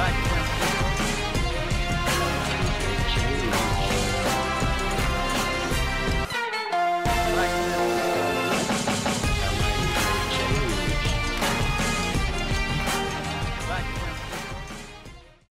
は。